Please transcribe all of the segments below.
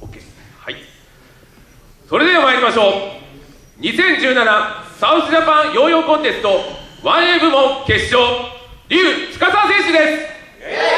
OK はい。それでは参りましょう。2017サウスジャパンヨーヨーコンテスト 1A 部門決勝。龍司選手です。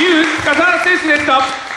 笠原選手でした。